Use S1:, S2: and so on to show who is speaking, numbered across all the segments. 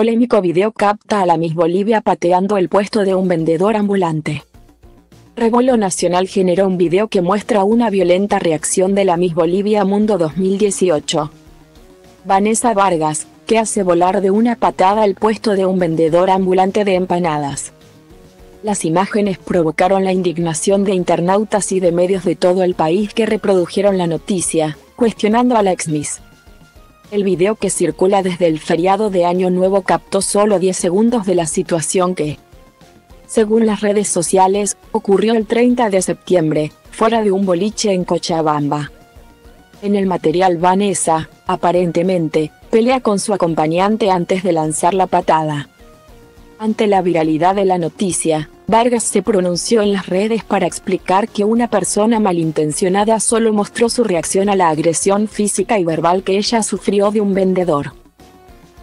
S1: Polémico video capta a la Miss Bolivia pateando el puesto de un vendedor ambulante. Revuelo Nacional generó un video que muestra una violenta reacción de la Miss Bolivia Mundo 2018. Vanessa Vargas, que hace volar de una patada el puesto de un vendedor ambulante de empanadas. Las imágenes provocaron la indignación de internautas y de medios de todo el país que reprodujeron la noticia, cuestionando a la ex-Miss. El video que circula desde el feriado de Año Nuevo captó solo 10 segundos de la situación que, según las redes sociales, ocurrió el 30 de septiembre, fuera de un boliche en Cochabamba. En el material Vanessa, aparentemente, pelea con su acompañante antes de lanzar la patada. Ante la viralidad de la noticia, Vargas se pronunció en las redes para explicar que una persona malintencionada solo mostró su reacción a la agresión física y verbal que ella sufrió de un vendedor.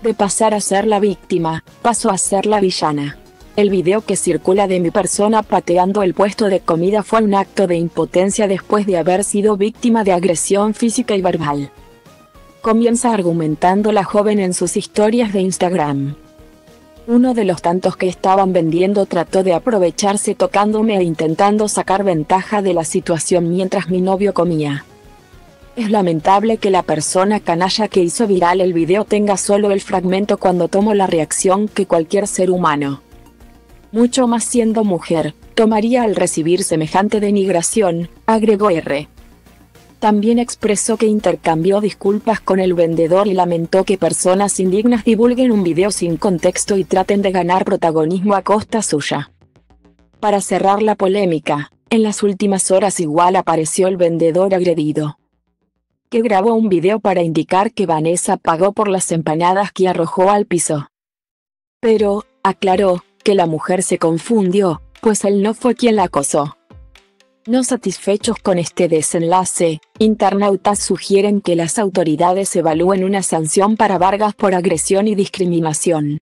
S1: De pasar a ser la víctima, pasó a ser la villana. El video que circula de mi persona pateando el puesto de comida fue un acto de impotencia después de haber sido víctima de agresión física y verbal. Comienza argumentando la joven en sus historias de Instagram. Uno de los tantos que estaban vendiendo trató de aprovecharse tocándome e intentando sacar ventaja de la situación mientras mi novio comía. Es lamentable que la persona canalla que hizo viral el video tenga solo el fragmento cuando tomo la reacción que cualquier ser humano. Mucho más siendo mujer, tomaría al recibir semejante denigración, agregó R. También expresó que intercambió disculpas con el vendedor y lamentó que personas indignas divulguen un video sin contexto y traten de ganar protagonismo a costa suya. Para cerrar la polémica, en las últimas horas igual apareció el vendedor agredido. Que grabó un video para indicar que Vanessa pagó por las empanadas que arrojó al piso. Pero, aclaró, que la mujer se confundió, pues él no fue quien la acosó. No satisfechos con este desenlace, internautas sugieren que las autoridades evalúen una sanción para Vargas por agresión y discriminación.